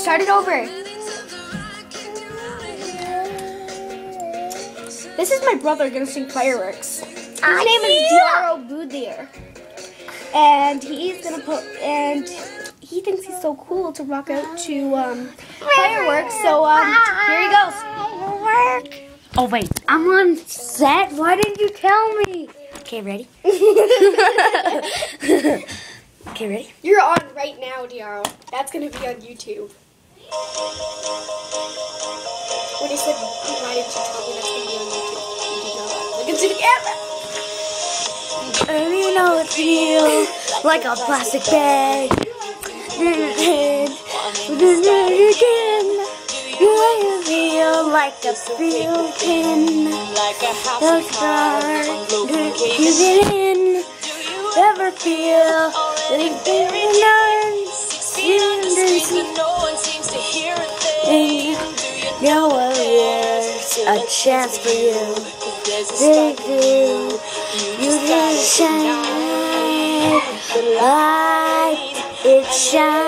Start it over. This is my brother gonna sing fireworks. His name is Diaro Boudier. And he's gonna put and he thinks he's so cool to rock out to um, fireworks. So um, here he goes. Oh wait, I'm on set. Why didn't you tell me? Okay, ready? okay, ready? You're on right now, Diaro. That's gonna be on YouTube. When he said, "Why didn't you tell me that's gonna be on YouTube?" You did not look into the camera. And you know it feels like a plastic bag. Again, you feel like a feeling. The start, you get in. Ever feel the feeling? A chance for you. They do. You just shine light. It shines.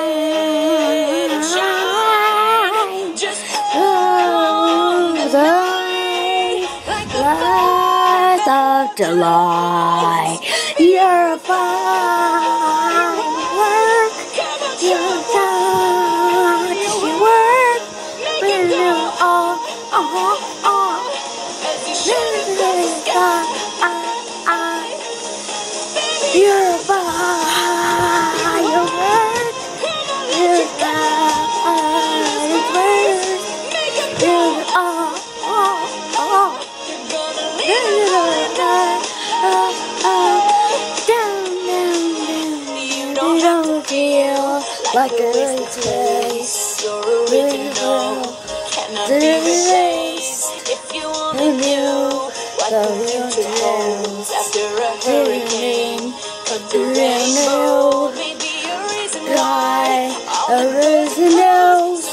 Oh, the light of July. You're a firework. You're. Like a place. Really well. The race. And you, the real tales. Hurricane. but The rainbow. Why a risen nose.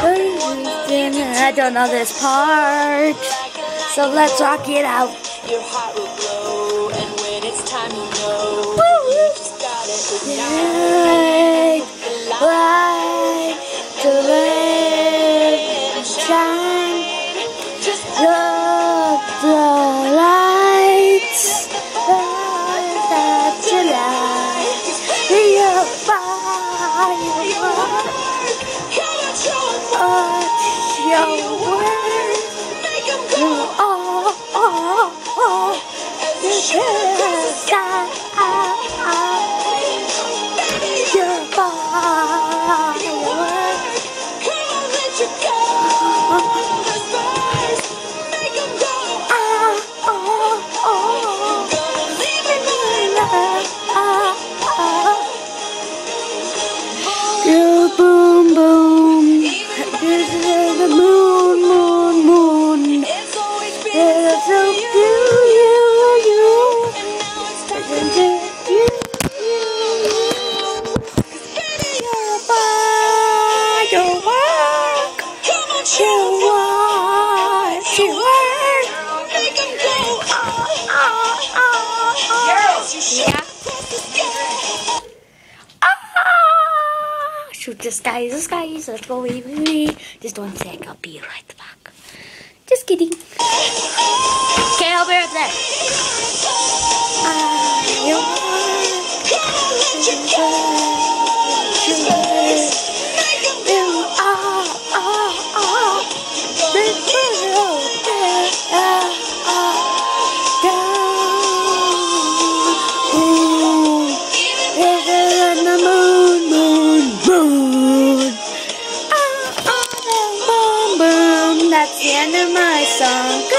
I don't know this part. So let's rock it out. Your heart will glow, and when it's time, you know. You just gotta ignite watch your work. You are, are, are. Shoot the skies, the skies, let's go away. Just one sec, I'll be right back. Just kidding. Song.